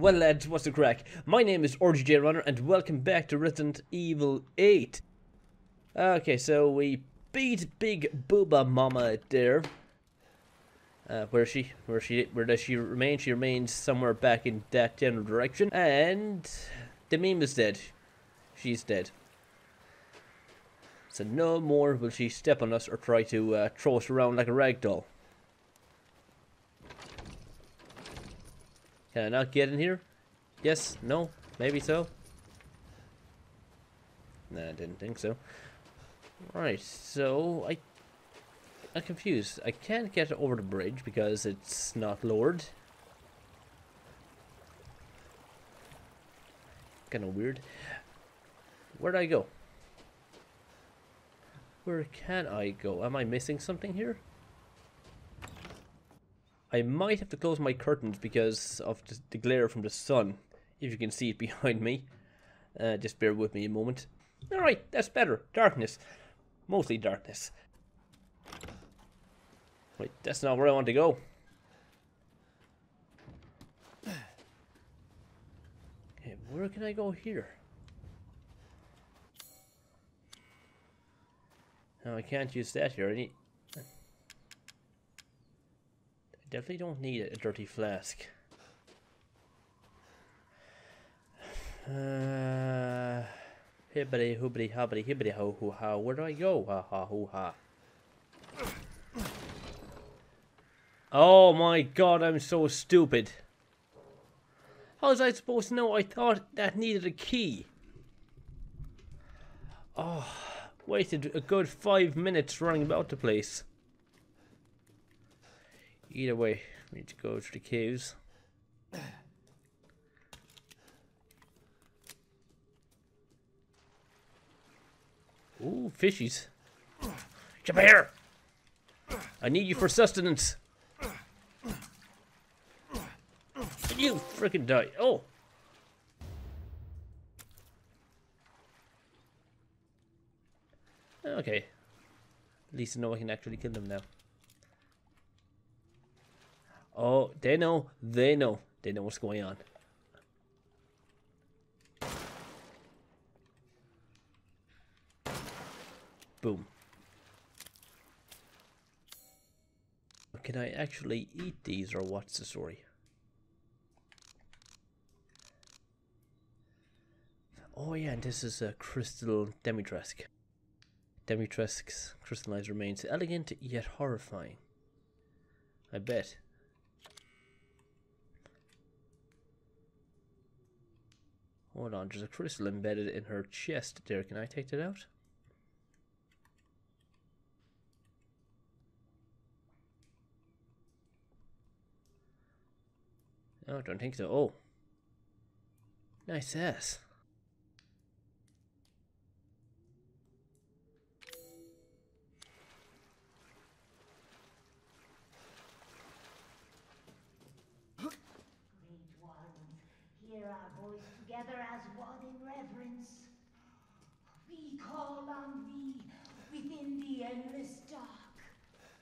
Well lads, what's the crack? My name is RGJ Runner and welcome back to Resident Evil 8. Okay, so we beat Big Booba Mama there. Uh, where is she? Where is she? Where does she remain? She remains somewhere back in that general direction. And the meme is dead. She's dead. So no more will she step on us or try to uh, throw us around like a rag doll. Can I not get in here? Yes? No? Maybe so? Nah, I didn't think so. Right, so I... I'm confused. I can't get over the bridge because it's not lowered. Kinda weird. Where'd I go? Where can I go? Am I missing something here? I might have to close my curtains because of the glare from the sun, if you can see it behind me. Uh, just bear with me a moment. Alright, that's better. Darkness. Mostly darkness. Wait, that's not where I want to go. Okay, where can I go here? No, I can't use that here. I need... Definitely don't need a dirty flask. Uh, hibbity hoobity hobbity hibbity ho hoo ha. Where do I go? Ha ha hoo ha. Oh my god, I'm so stupid. How was I supposed to know? I thought that needed a key. Oh, wasted a good five minutes running about the place. Either way, we need to go to the caves. Ooh, fishies. Come here! I need you for sustenance. You freaking die. Oh! Okay. At least I know I can actually kill them now. Oh, they know. They know. They know what's going on. Boom. Can I actually eat these or what's the story? Oh yeah, and this is a crystal Dimitrescu. Dimitrescu's crystallized remains elegant yet horrifying. I bet. Hold on, there's a crystal embedded in her chest there. Can I take that out? No, don't think so. Oh. Nice ass. together as one in reverence. We call on thee within the endless dark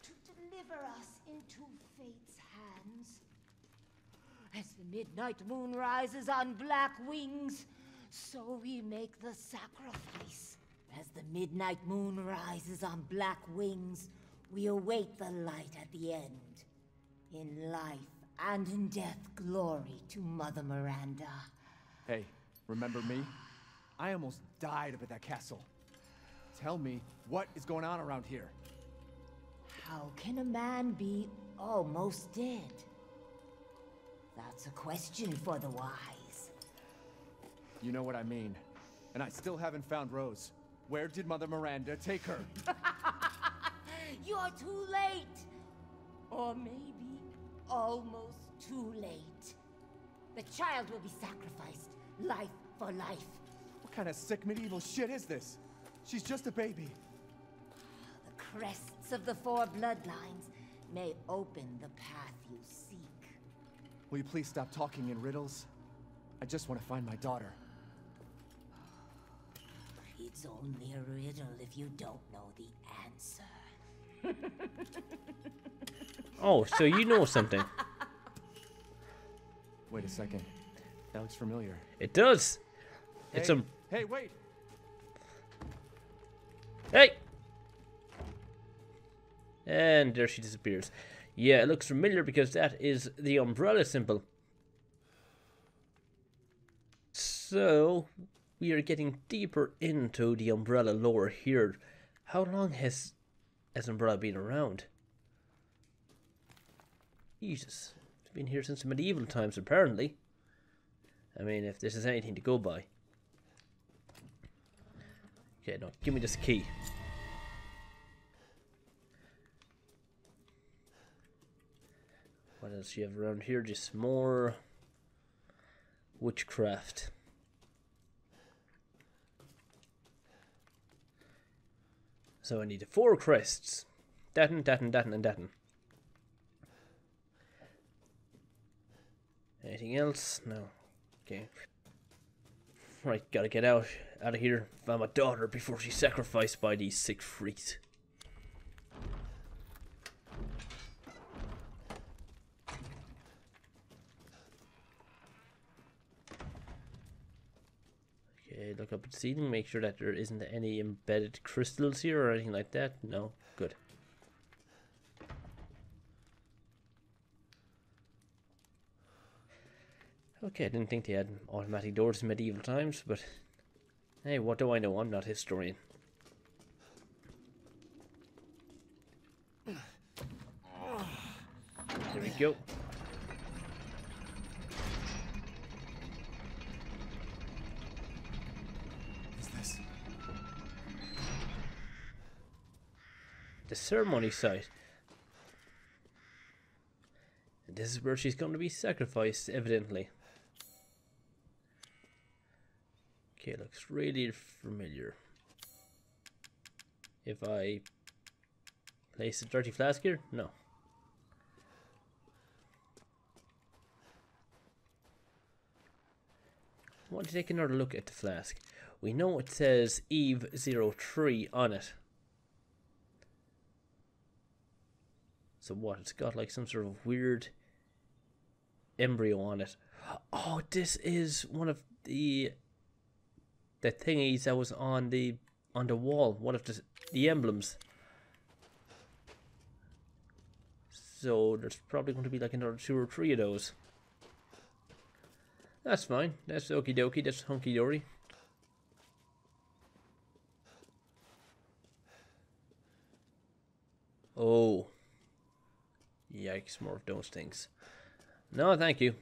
to deliver us into fate's hands. As the midnight moon rises on black wings, so we make the sacrifice. As the midnight moon rises on black wings, we await the light at the end. In life and in death, glory to Mother Miranda. Hey, remember me? I almost died up at that castle. Tell me, what is going on around here? How can a man be almost dead? That's a question for the wise. You know what I mean. And I still haven't found Rose. Where did Mother Miranda take her? You're too late! Or maybe almost too late. The child will be sacrificed. Life for life. What kind of sick medieval shit is this? She's just a baby. The crests of the four bloodlines may open the path you seek. Will you please stop talking in riddles? I just want to find my daughter. It's only a riddle if you don't know the answer. oh, so you know something. Wait a second. That looks familiar. It does. It's hey, a Hey, wait! hey. And there she disappears. Yeah, it looks familiar because that is the umbrella symbol. So, we are getting deeper into the umbrella lore here. How long has has umbrella been around? Jesus, it's been here since the medieval times, apparently. I mean, if this is anything to go by. Okay, no, give me this key. Else you have around here? Just more witchcraft. So I need four crests. Datin, datin, datin, and datin. Anything else? No. Okay. Right, gotta get out out of here. Find my daughter before she's sacrificed by these sick freaks. Okay, look up at the ceiling, make sure that there isn't any embedded crystals here or anything like that. No, good. Okay, I didn't think they had automatic doors in medieval times, but hey, what do I know? I'm not a historian. There we go. The ceremony site. This is where she's going to be sacrificed, evidently. Okay, looks really familiar. If I place a dirty flask here? No. I want to take another look at the flask. We know it says Eve 03 on it. So what? It's got like some sort of weird embryo on it. Oh, this is one of the the thingies that was on the on the wall. One of the the emblems. So there's probably going to be like another two or three of those. That's fine. That's okie dokie. That's hunky dory. Oh. Yikes, more of those things. No, thank you.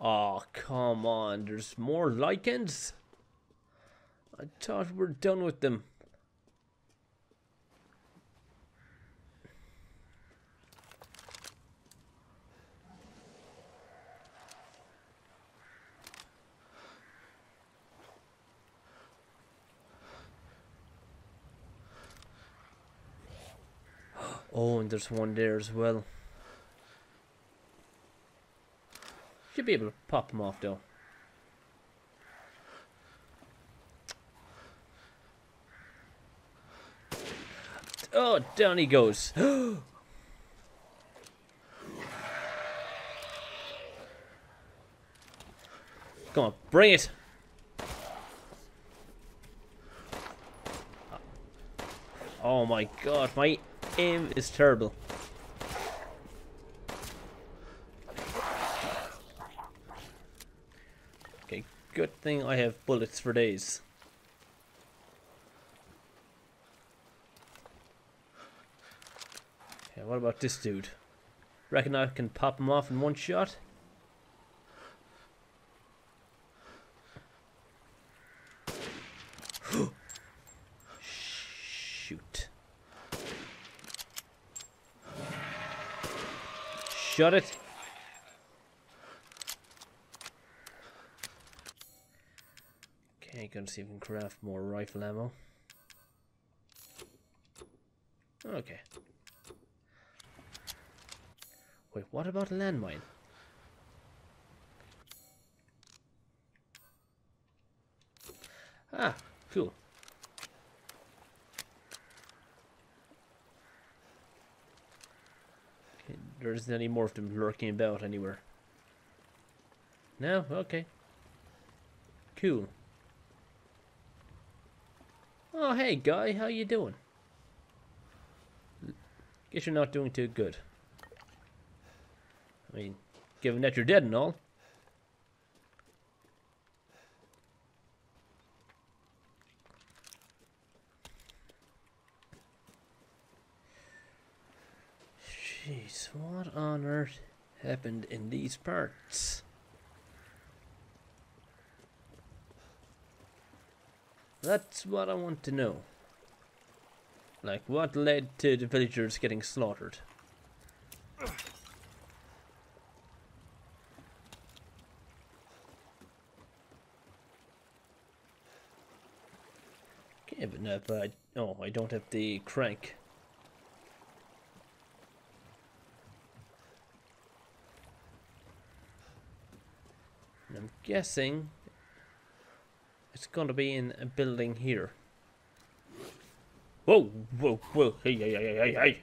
Oh, come on. There's more lycans? I thought we're done with them. Oh, and there's one there as well. Should be able to pop them off though. Oh, down he goes. Come on, bring it. Oh my god, my aim is terrible. Okay, good thing I have bullets for days. Okay, what about this dude? Reckon I can pop him off in one shot? Shut it. Okay, gonna see if we can craft more rifle ammo. Okay. Wait, what about a landmine? Ah, cool. There isn't any more of them lurking about anywhere. No? Okay. Cool. Oh, hey, guy, how you doing? Guess you're not doing too good. I mean, given that you're dead and all. Jeez, what on earth happened in these parts? That's what I want to know. Like, what led to the villagers getting slaughtered? Okay, but no, but I, oh, I don't have the crank. And I'm guessing it's gonna be in a building here. Whoa, whoa, whoa, hey, hey, hey, hey, hey.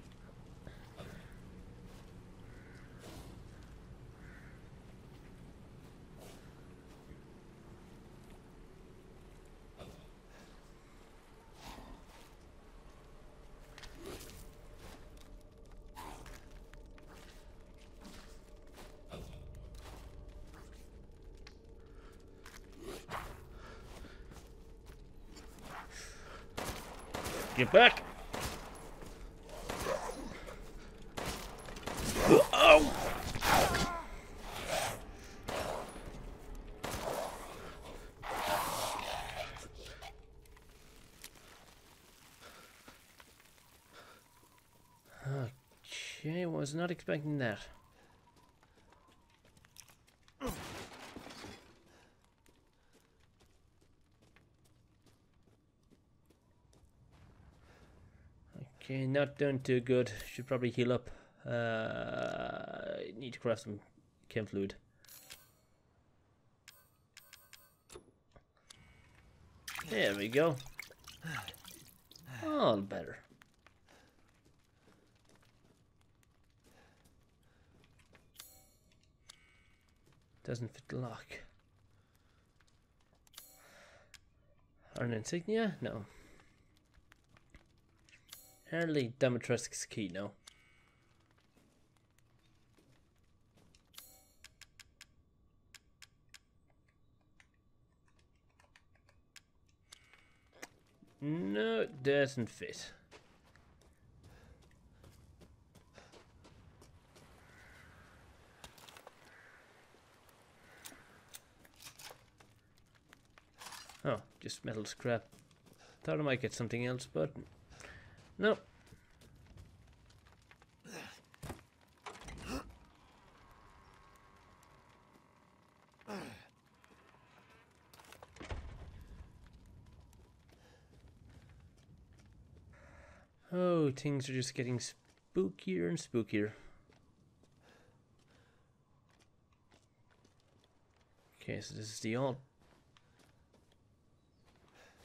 Get back! Oh! Okay, was not expecting that. Okay, not doing too good. Should probably heal up. Uh, need to craft some chem fluid. There we go. All better. Doesn't fit the lock. Or an insignia? No. Apparently Dimitrescu's key, no? No, it doesn't fit. Oh, just metal scrap. Thought I might get something else, but no. Oh, things are just getting spookier and spookier. Okay, so this is the old.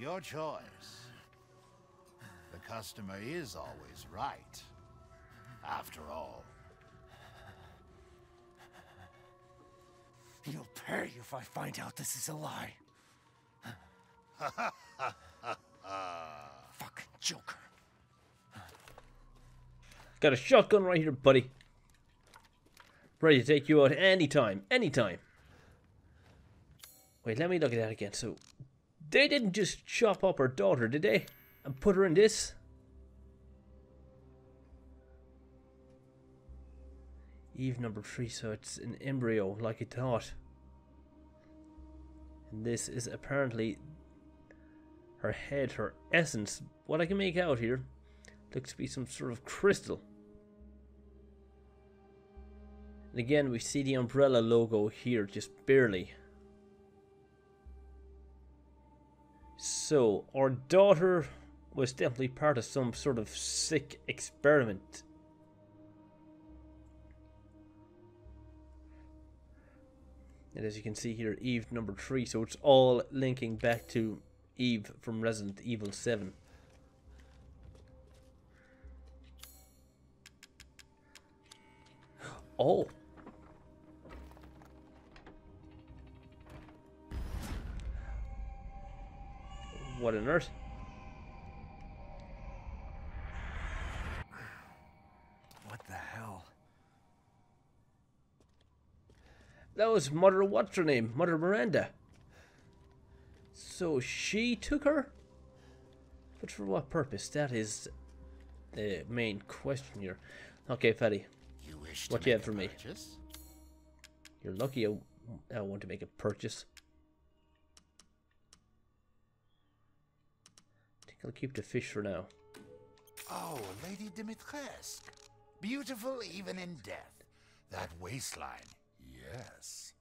Your choice. The customer is always right. After all. You'll pay you if I find out this is a lie. Fucking Joker. Got a shotgun right here, buddy. Ready to take you out anytime, anytime. Wait, let me look at that again. So, they didn't just chop up her daughter, did they? And put her in this? Eve number three, so it's an embryo, like I thought. And this is apparently her head, her essence. What I can make out here looks to be some sort of crystal. And again, we see the umbrella logo here, just barely. So, our daughter was definitely part of some sort of sick experiment. And as you can see here, Eve number 3, so it's all linking back to Eve from Resident Evil 7. Oh. What on earth? What the hell? That was Mother, what's her name? Mother Miranda. So she took her? But for what purpose? That is the main question here. Okay, Fatty, You wish What to do you have for a me? purchase? you're lucky I, I want to make a purchase. I think I'll keep the fish for now. Oh, Lady Dimitrescu. Beautiful even in death. That waistline, yes.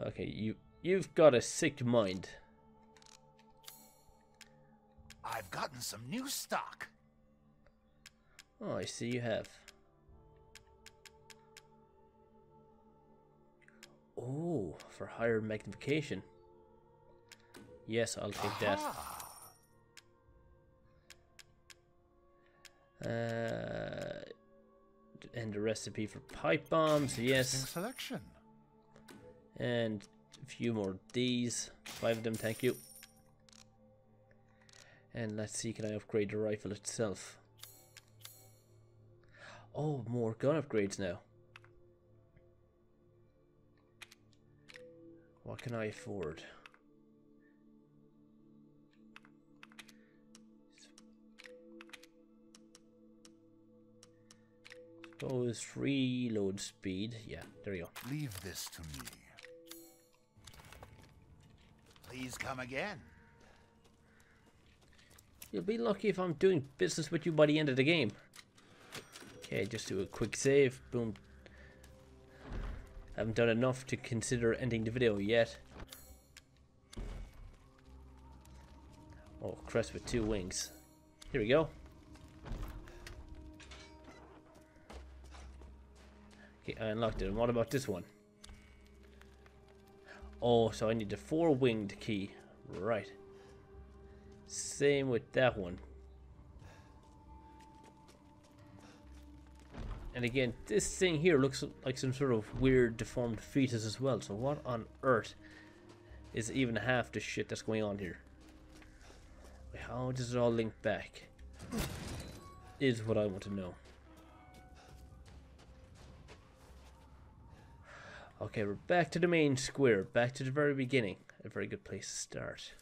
Okay, you you've got a sick mind. I've gotten some new stock. Oh, I see you have. Oh, for higher magnification. Yes, I'll take that. Uh, and a recipe for pipe bombs, yes. selection. And a few more these. Five of them, thank you. And let's see, can I upgrade the rifle itself? Oh, more gun upgrades now. What can I afford? Suppose reload speed. Yeah, there you go. Leave this to me. Please come again. You'll be lucky if I'm doing business with you by the end of the game. Okay, just do a quick save. Boom. Haven't done enough to consider ending the video yet. Oh, crest with two wings. Here we go. I unlocked it. And what about this one? Oh, so I need the four-winged key. Right. Same with that one. And again, this thing here looks like some sort of weird deformed fetus as well. So what on earth is even half the shit that's going on here? How does it all link back? Is what I want to know. Okay, we're back to the main square, back to the very beginning. A very good place to start.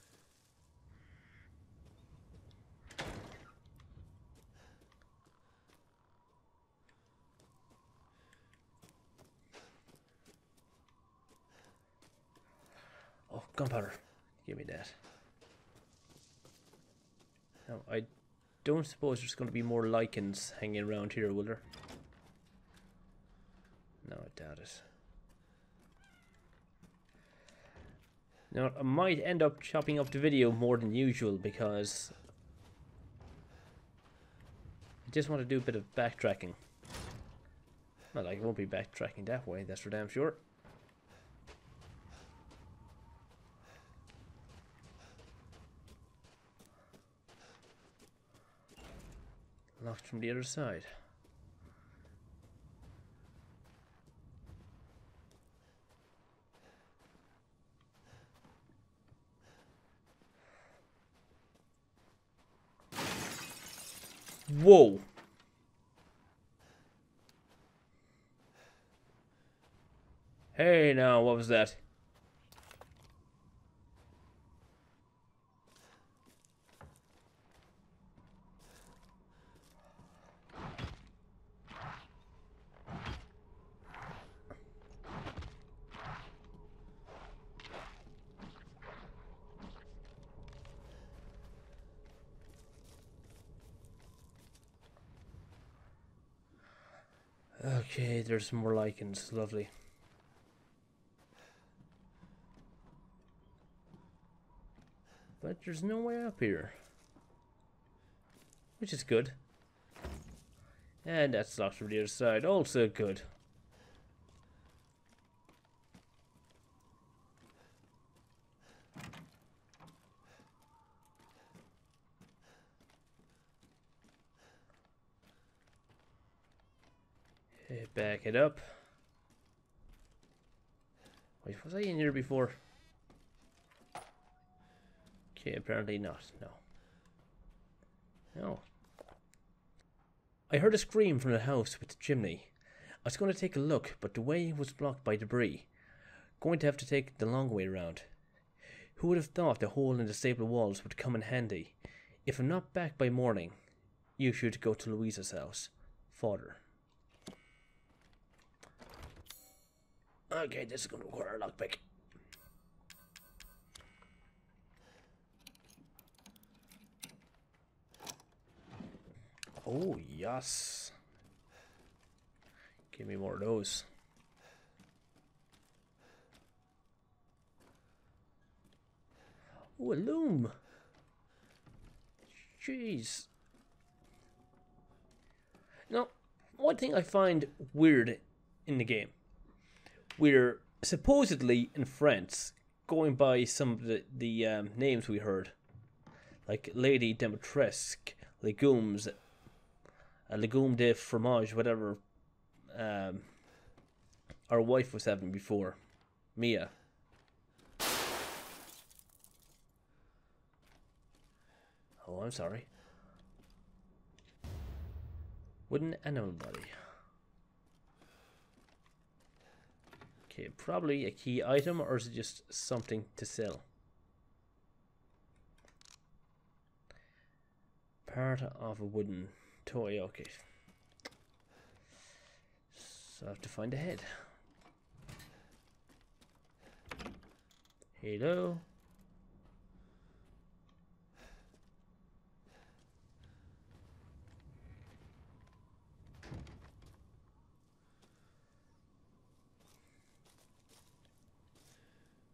Oh, gunpowder. Give me that. Now, I don't suppose there's going to be more lycans hanging around here, will there? No, I doubt it. Now, I might end up chopping up the video more than usual because I just want to do a bit of backtracking. Like I won't be backtracking that way, that's for damn sure. Locked from the other side. Whoa! Hey now, what was that? Okay, there's more lycans. Lovely. But there's no way up here. Which is good. And that's locked from the other side. Also good. Okay, back it up. Wait, was I in here before? Okay, apparently not. No. No. I heard a scream from the house with the chimney. I was going to take a look, but the way was blocked by debris. Going to have to take the long way around. Who would have thought the hole in the stable walls would come in handy? If I'm not back by morning, you should go to Luiza's house. Father. Okay, this is going to require a lockpick. Oh, yes. Give me more of those. Oh, a loom. Jeez. Now, one thing I find weird in the game, we're supposedly in France, going by some of the, the um, names we heard, like Lady Dimitrescu, Legumes, a legume de fromage, whatever um, our wife was having before, Mia. Oh, I'm sorry. Wooden animal body. Okay, probably a key item, or is it just something to sell? Part of a wooden toy, okay. So I have to find a head. Hello?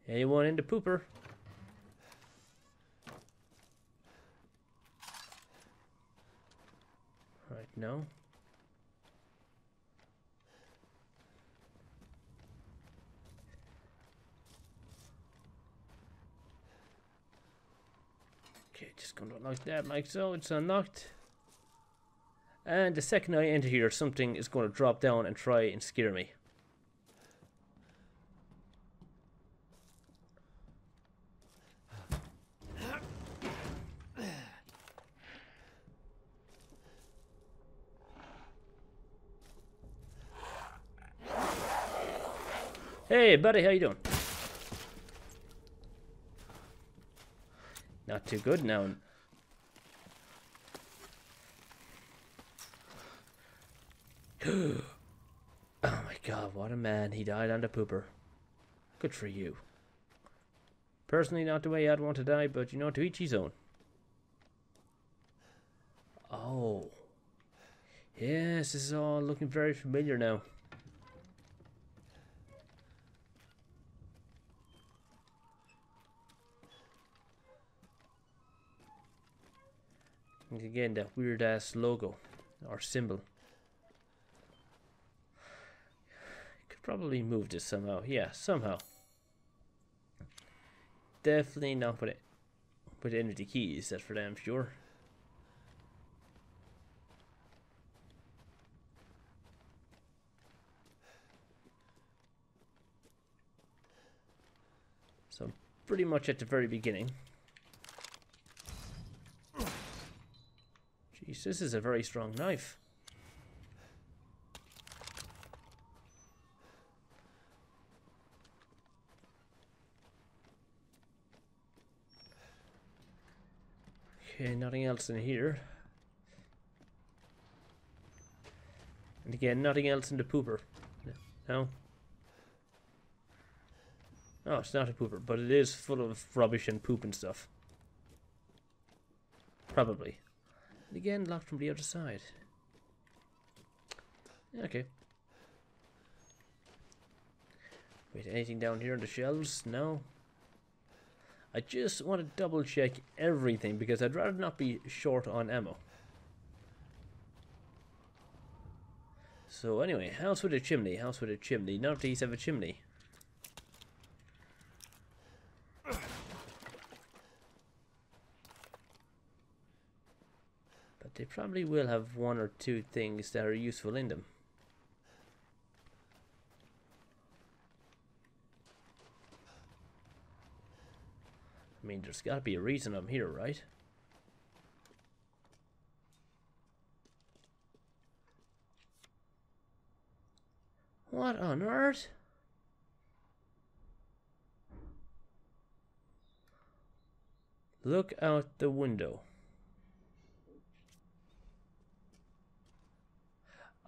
Anyone into pooper? Right, no. Okay, just gonna unlock that like so. It's unlocked. And the second I enter here, something is going to drop down and try and scare me. Hey, buddy, how you doing? Not too good now. oh my god, what a man. He died under pooper. Good for you. Personally, not the way I'd want to die, but you know, to each his own. Oh. Yes, this is all looking very familiar now. Again, that weird ass logo or symbol. Could probably move this somehow. Yeah, somehow. Definitely not with it with any of the keys, that's for damn sure. So pretty much at the very beginning. Jeez, this is a very strong knife. Okay, nothing else in here. And again, nothing else in the pooper. No? Oh, it's not a pooper, but it is full of rubbish and poop and stuff. Probably. Again, locked from the other side. Okay. Wait, anything down here on the shelves? No. I just want to double check everything because I'd rather not be short on ammo. So anyway, house with a chimney, house with a chimney. None of these have a chimney. They probably will have one or two things that are useful in them. I mean, there's got to be a reason I'm here, right? What on earth? Look out the window.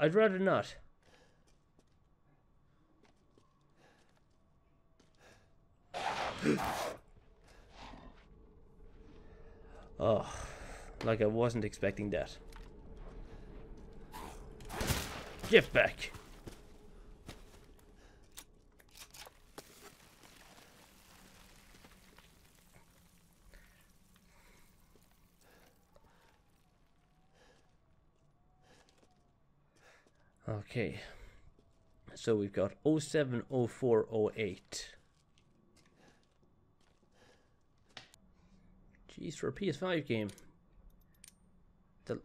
I'd rather not. oh, like I wasn't expecting that. Get back! Okay. So we've got 07, 04, 08. Jeez, for a PS5 game. The,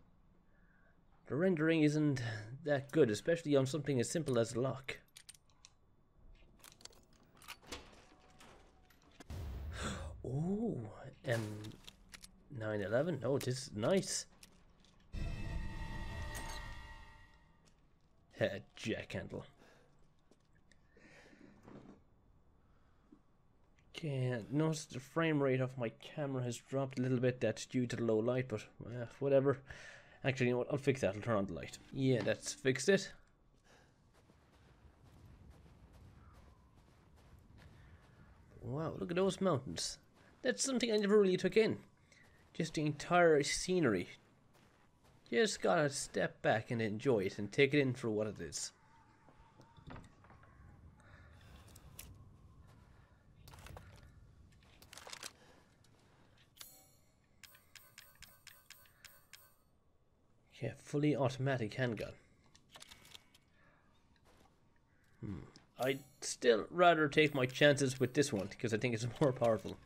the rendering isn't that good, especially on something as simple as lock. Oh, M911. Oh, this is nice. Head jack handle. Okay, notice the frame rate of my camera has dropped a little bit. That's due to the low light, but uh, whatever. Actually, you know what? I'll fix that. I'll turn on the light. Yeah, that's fixed it. Wow, look at those mountains. That's something I never really took in. Just the entire scenery. Just gotta step back and enjoy it and take it in for what it is. Yeah, fully automatic handgun. Hmm. I'd still rather take my chances with this one because I think it's more powerful.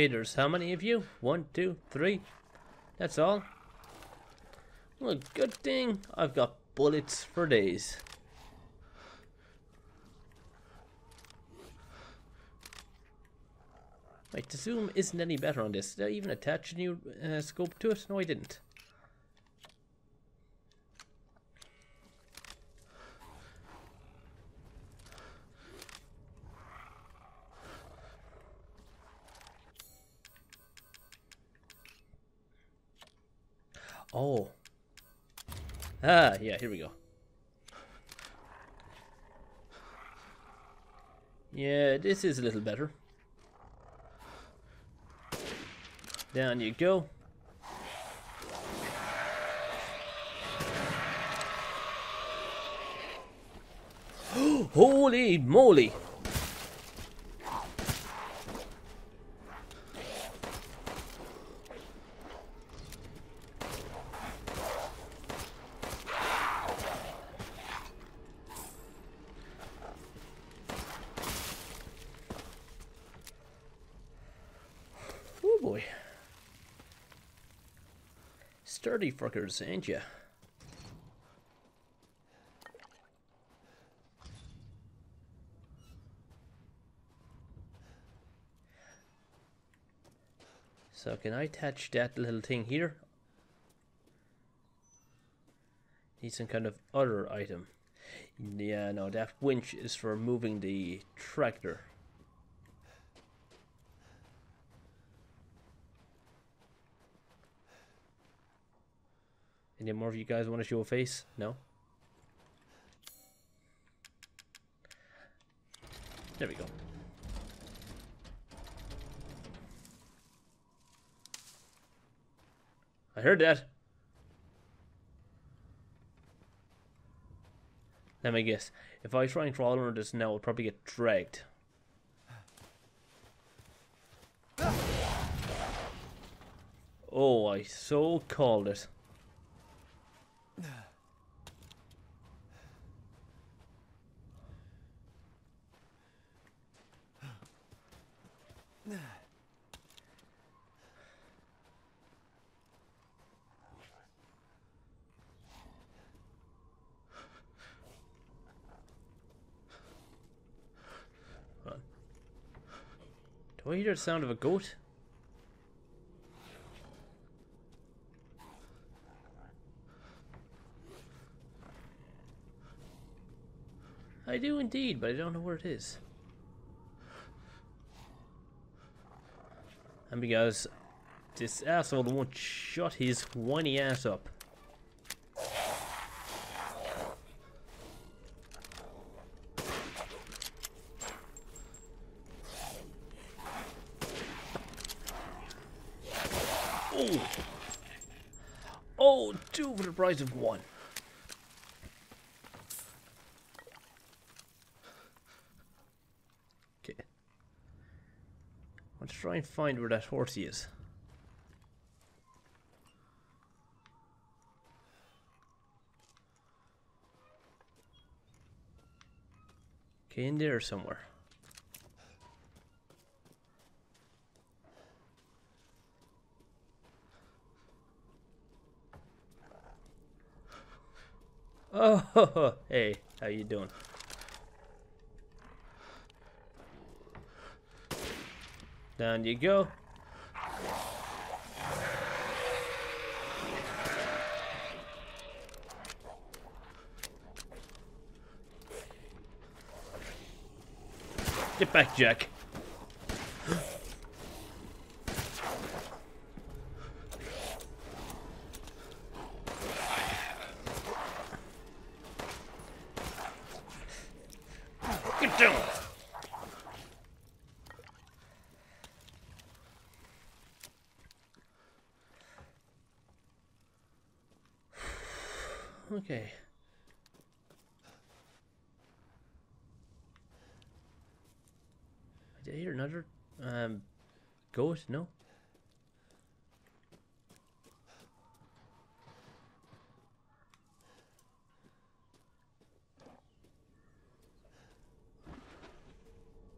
Okay, there's how many of you? One, two, three. That's all. Well, good thing I've got bullets for days. Wait, the zoom isn't any better on this. Did I even attach a new uh, scope to it? No, I didn't. Oh. Ah, yeah, here we go. Yeah, this is a little better. Down you go. Holy moly! Sturdy fuckers, ain't ya? So can I attach that little thing here? Need some kind of other item. Yeah, no, that winch is for moving the tractor. Any more of you guys want to show a face? No? There we go. I heard that. Let me guess. If I try and crawl under this now, I'll probably get dragged. Oh, I so called it. The sound of a goat? I do indeed, but I don't know where it is. And because this asshole won't shut his whiny ass up. Oh! Oh, price of one. Okay. Let's try and find where that horsey is. Okay, in there somewhere. Oh, hey, how you doing? Down you go. Get back, Jack. Get down. Okay. Did I hear another um No.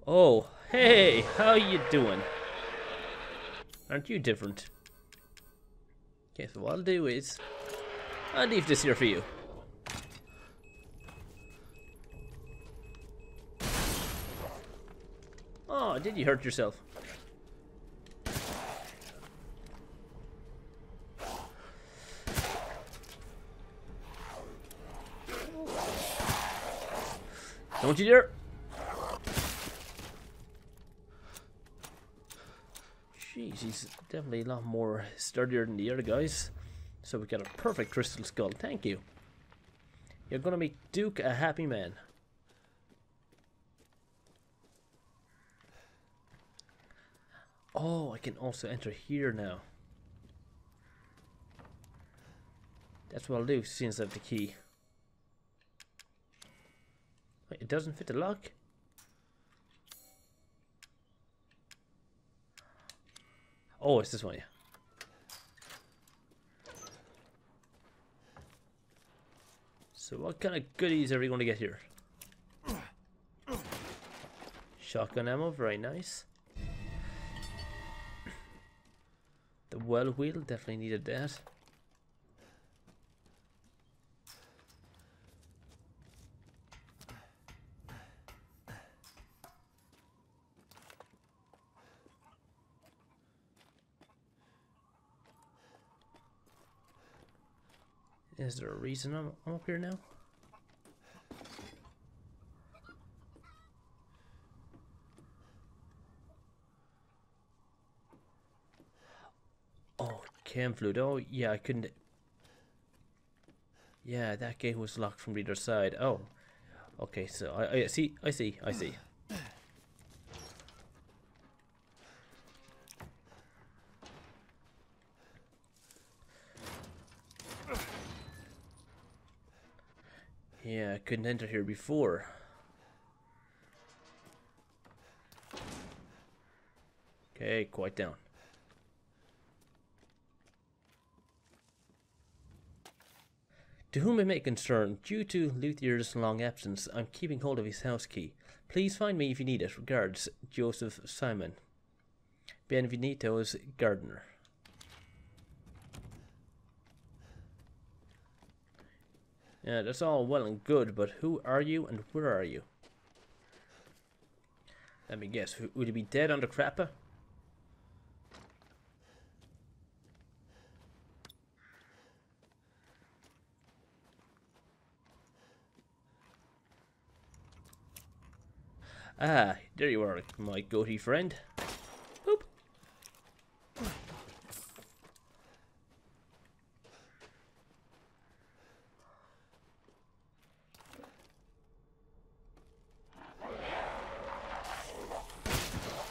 Oh, hey, how you doing? Aren't you different? Okay, so what I'll do is I'll leave this here for you. Oh, did you hurt yourself? You. Jeez, he's definitely a lot more sturdier than the other guys. So we got a perfect crystal skull. Thank you. You're gonna make Duke a happy man. Oh, I can also enter here now. That's what I'll do since I have the key. Wait, it doesn't fit the lock? Oh, it's this one, yeah. So what kind of goodies are we going to get here? Shotgun ammo, very nice. The well wheel, definitely needed that. Is there a reason I'm, I'm up here now? Oh, cam fluid. Oh, yeah, I couldn't... Yeah, that gate was locked from the other side. Oh. Okay, so I, I see, I see, I see. Yeah, I couldn't enter here before. Okay, quiet down. To whom it may concern, due to Luthier's long absence, I'm keeping hold of his house key. Please find me if you need it. Regards, Joseph Simon. Bienvenidos, gardener. Yeah, that's all well and good, but who are you and where are you? Let me guess, would he be dead under crapper? Ah, there you are, my goatee friend. Boop.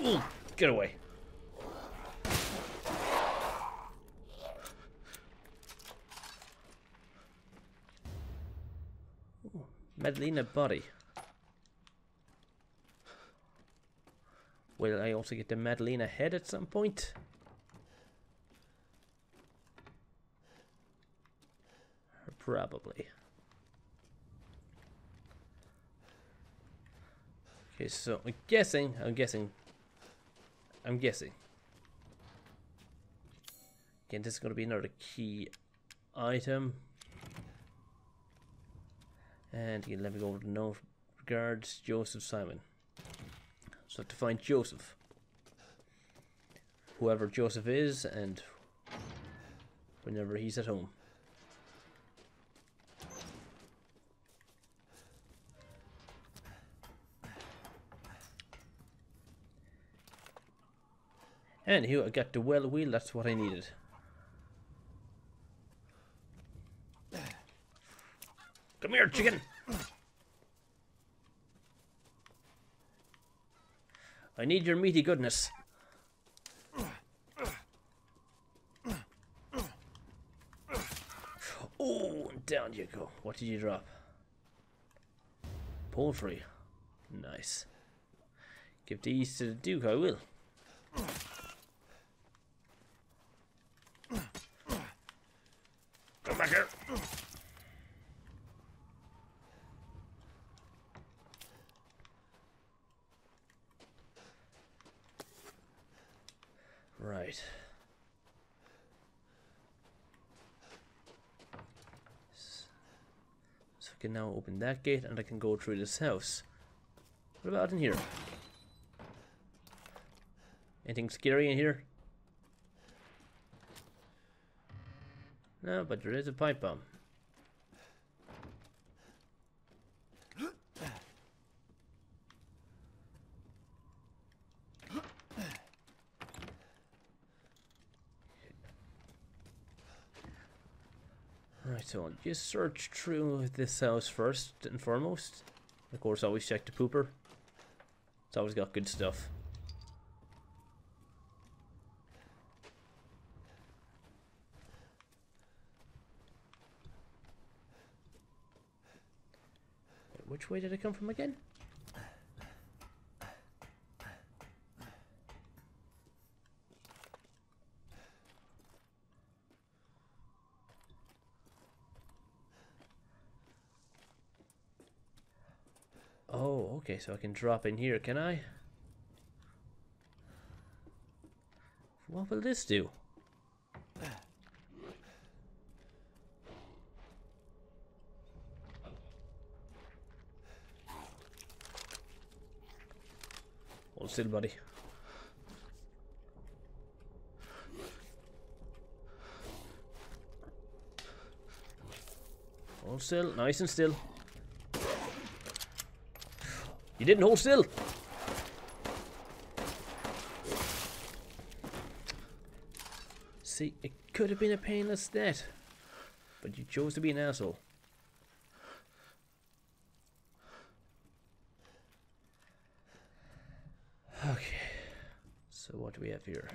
Ooh, get away. Ooh, Madalena body. Will I also get the Madalena head at some point? Probably. Okay, so I'm guessing, I'm guessing, I'm guessing. Again, this is going to be another key item. And again, let me go over to no regards, Joseph Simon. So to find Joseph. Whoever Joseph is and whenever he's at home. And here I got the well wheel, that's what I needed. Come here, chicken! I need your meaty goodness. Oh, down you go. What did you drop? Poultry. Nice. Give these to the Duke, I will. Come back here. Right. So I can now open that gate and I can go through this house. What about in here? Anything scary in here? No, but there is a pipe bomb. Right, so I'll just search through this house first and foremost. Of course, always check the pooper. It's always got good stuff. Which way did it come from again? So I can drop in here, can I? What will this do? Hold still, buddy. Hold still, nice and still. You didn't hold still. See, it could have been a painless death, but you chose to be an asshole. Okay, so what do we have here?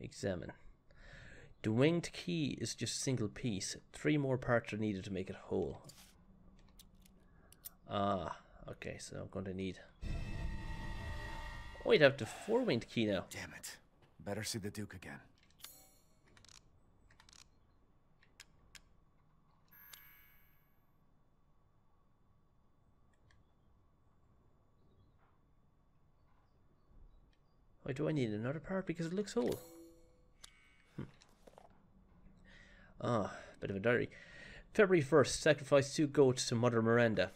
Examine. The winged key is just a single piece. Three more parts are needed to make it whole. Ah, okay, so I'm going to need... Oh, we'd have the four-winged key now. Damn it. Better see the Duke again. Why do I need another part? Because it looks whole. Hmm. Ah, bit of a diary. February 1st, sacrificed two goats to Mother Miranda.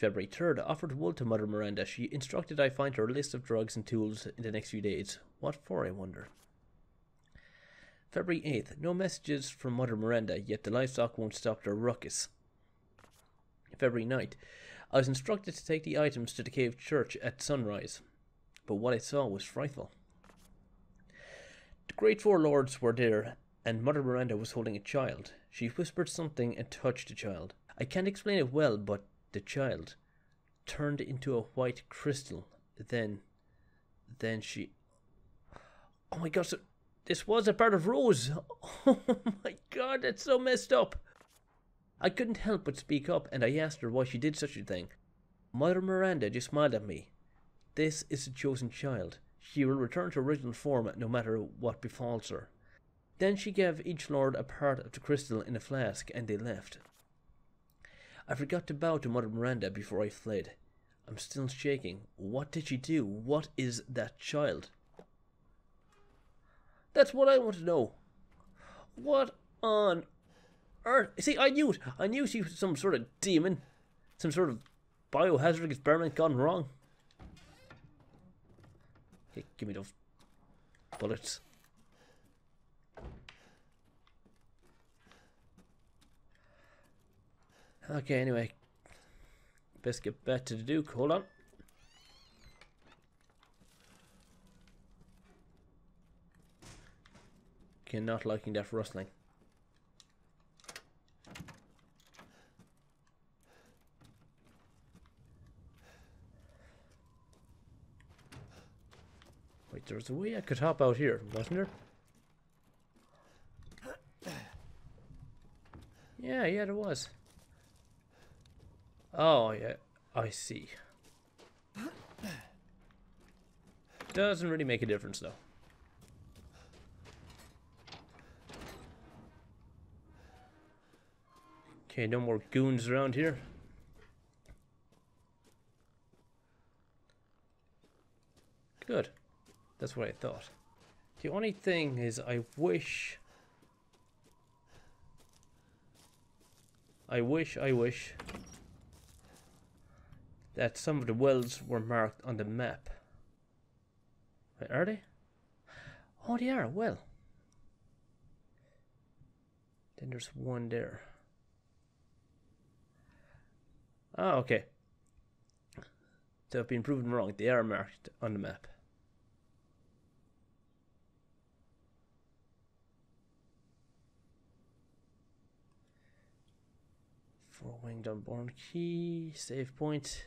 February 3rd, offered wool to Mother Miranda. She instructed I find her list of drugs and tools in the next few days. What for, I wonder? February 8th, no messages from Mother Miranda, yet the livestock won't stop their ruckus. February 9th, I was instructed to take the items to the cave church at sunrise, but what I saw was frightful. The great four lords were there, and Mother Miranda was holding a child. She whispered something and touched the child. I can't explain it well, but the child turned into a white crystal. Then, then she. Oh my god, so this was a part of Rose. Oh my god, that's so messed up. I couldn't help but speak up, and I asked her why she did such a thing. Mother Miranda just smiled at me. This is the chosen child. She will return to original form no matter what befalls her. Then she gave each lord a part of the crystal in a flask, and they left. I forgot to bow to Mother Miranda before I fled. I'm still shaking. What did she do? What is that child? That's what I want to know. What on earth? See, I knew it. I knew she was some sort of demon. Some sort of biohazard experiment gone wrong. Okay, give me those bullets. Okay, anyway. Best get back to the Duke. Hold on. Okay, not liking that rustling. Wait, there's a way I could hop out here, wasn't there? Yeah, yeah, there was. Oh, yeah, I see. Doesn't really make a difference, though. Okay, no more goons around here. Good. That's what I thought. The only thing is I wish... I wish, I wish that some of the wells were marked on the map. Wait, are they? Oh, they are. Well. Then there's one there. Oh, okay. So I've been proven wrong. They are marked on the map. Four winged unborn key, save point.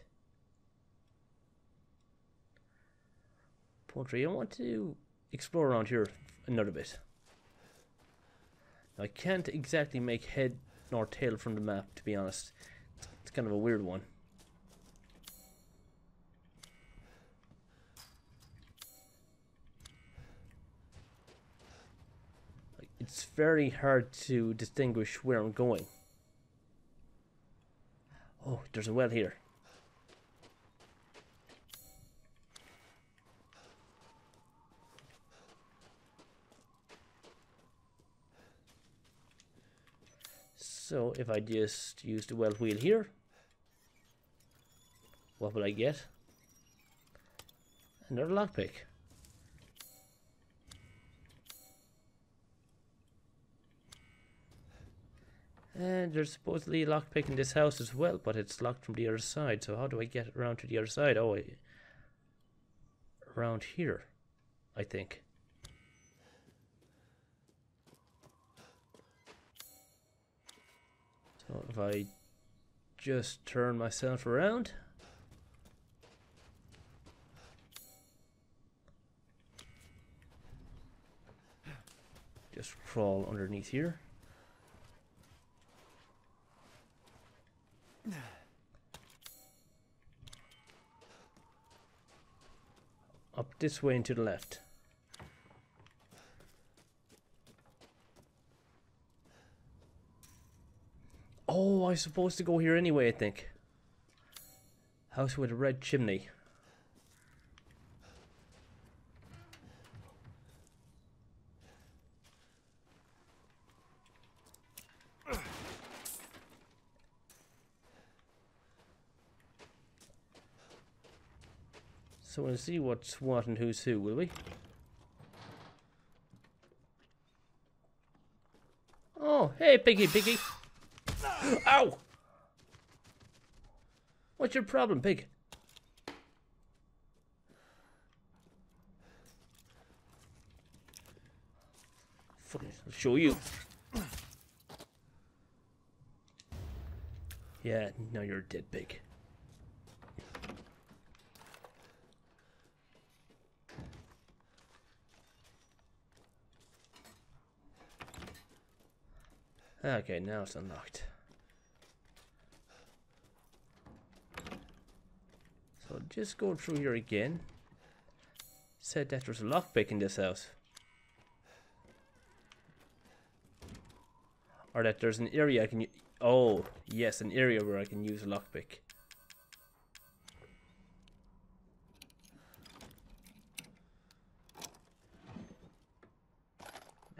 Poultry. I want to explore around here another bit. I can't exactly make head nor tail from the map, to be honest. It's kind of a weird one. It's very hard to distinguish where I'm going. Oh, there's a well here. So if I just use the well wheel here, what will I get? Another lockpick. And there's supposedly a lockpick in this house as well, but it's locked from the other side. So how do I get around to the other side? Oh, I, around here, I think. If I just turn myself around. Just crawl underneath here. Up this way and to the left. Oh, I'm supposed to go here anyway, I think. House with a red chimney. So we'll see what's what and who's who, will we? Oh, hey, Piggy, Piggy. Ow! What's your problem, pig? I'll show you. Yeah, now you're dead pig. Okay, now it's unlocked. So just go through here again. Said that there's a lockpick in this house. Or that there's an area I can Oh, yes, an area where I can use a lockpick.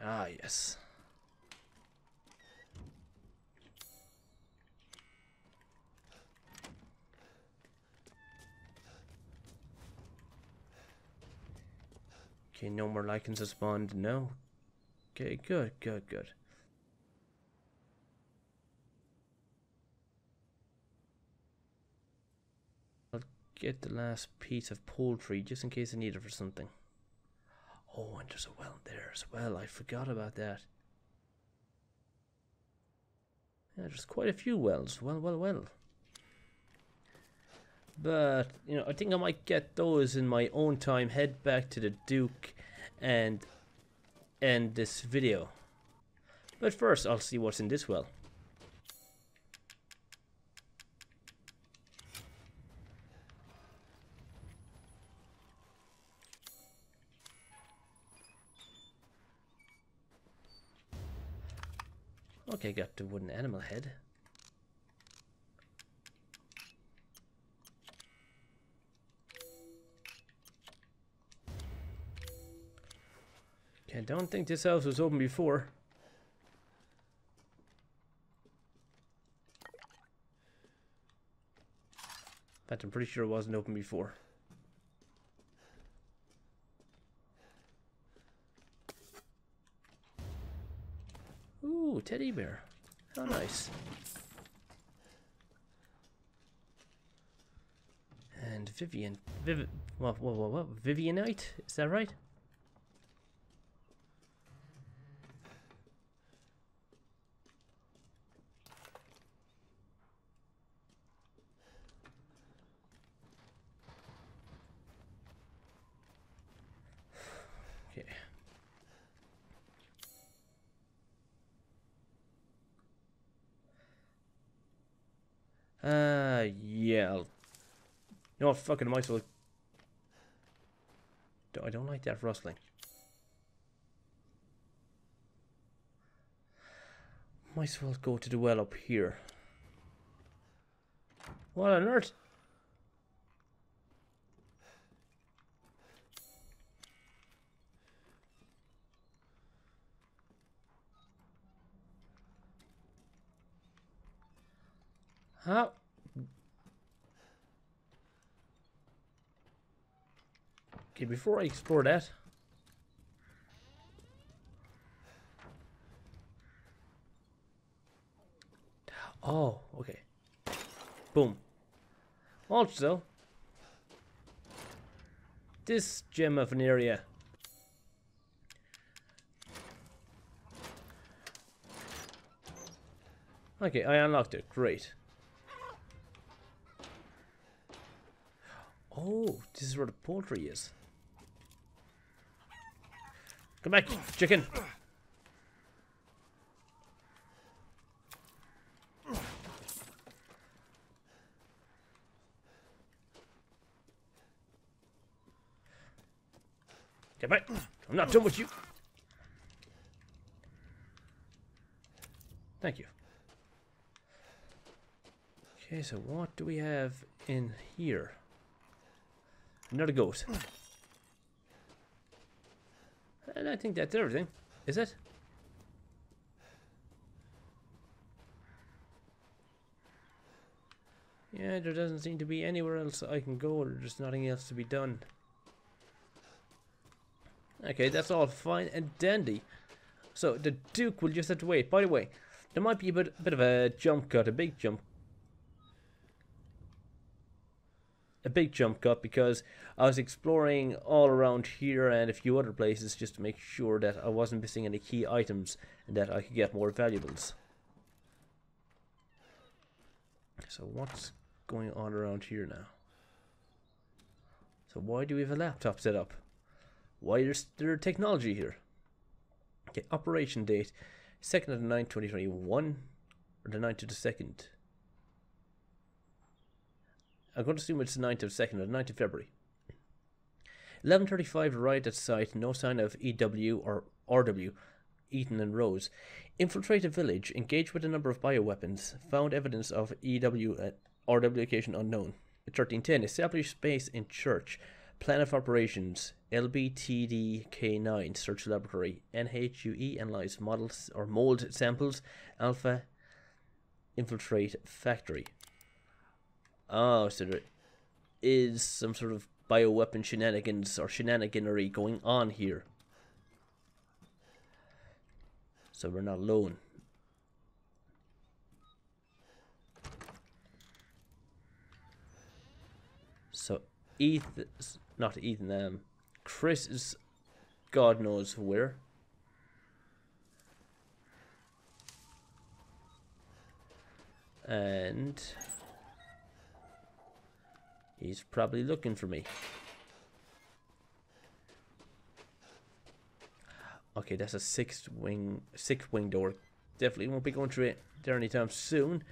Ah, yes. Okay, no more lycans have spawned. No. Okay, good, good, good. I'll get the last piece of poultry just in case I need it for something. Oh, and there's a well there as well. I forgot about that. Yeah, there's quite a few wells. Well, well, well. But, you know, I think I might get those in my own time, head back to the Duke and end this video. But first, I'll see what's in this well. Okay, got the wooden animal head. Don't think this house was open before. In fact, I'm pretty sure it wasn't open before. Ooh, teddy bear. How nice. And Vivian, Viv, what, what, what, what, Vivianite? Is that right? Okay. Yeah. I'll... You what? Fucking might as well. I don't like that rustling. Might as well go to the well up here. What on earth? How? Okay, before I explore that. Oh, okay. Boom. Also, this gem of an area. Okay, I unlocked it. Great. Oh, this is where the poultry is. Come back, chicken. Get back. I'm not done with you. Thank you. Okay, so what do we have in here? Another goat. And I think that's everything. Is it? Yeah, there doesn't seem to be anywhere else I can go. There's nothing else to be done. Okay, that's all fine and dandy. So, the Duke will just have to wait. By the way, there might be a bit, bit of a jump cut, a big jump a big jump cut because I was exploring all around here and a few other places just to make sure that I wasn't missing any key items and that I could get more valuables. So what's going on around here now? So why do we have a laptop set up? Why is there technology here? Okay, operation date 2nd of the 9th 2021 or the 9th of the 2nd I'm going to assume it's the 9th of 2nd or the 9th of February. 11.35 arrived at site, no sign of EW or RW, Ethan and Rose. Infiltrate a village, engage with a number of bioweapons, found evidence of EW at uh, RW location unknown. 1310, establish base in church, plan of operations, LBTDK9, search laboratory, NHUE, analyze models or mold samples, alpha, infiltrate factory. Oh, so there is some sort of bioweapon shenanigans or shenaniganery going on here. So we're not alone. So Ethan, not Ethan, um, Chris is God knows where. And He's probably looking for me. Okay, that's a sixth wing, sixth wing door. Definitely won't be going through it there anytime soon.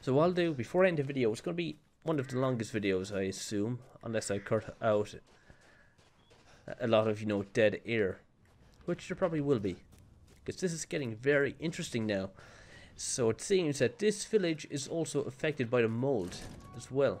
So what I'll do before I end the video, it's going to be one of the longest videos, I assume, unless I cut out a lot of, you know, dead air, which there probably will be, because this is getting very interesting now. So it seems that this village is also affected by the mold as well.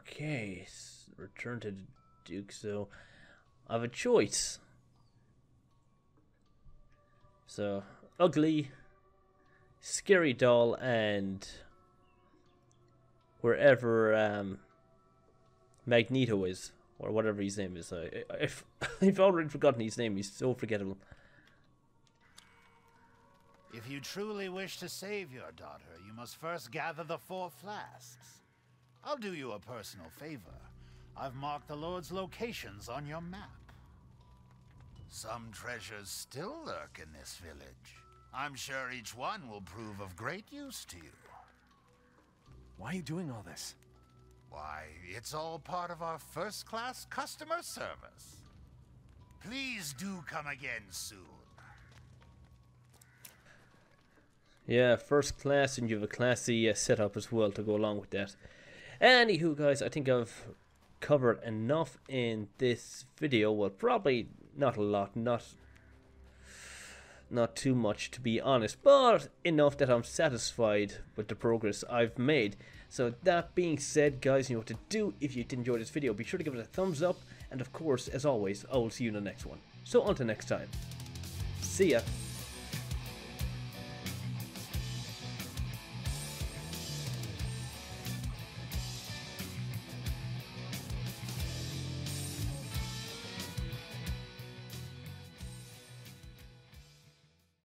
Okay. Return to Duke, so I have a choice. So, ugly, scary doll, and wherever um, Magneto is, or whatever his name is. I, I've already forgotten his name, he's so forgettable. If you truly wish to save your daughter, you must first gather the four flasks. I'll do you a personal favor. I've marked the Lord's locations on your map. Some treasures still lurk in this village. I'm sure each one will prove of great use to you. Why are you doing all this? Why, it's all part of our first class customer service. Please do come again soon. Yeah, first class, and you have a classy uh, setup as well to go along with that. Anywho, guys, I think I've covered enough in this video. Well, probably not a lot, not not too much to be honest, but enough that I'm satisfied with the progress I've made. So that being said, guys, you know what to do. If you did enjoy this video, be sure to give it a thumbs up, and of course, as always, I will see you in the next one. So until next time, see ya.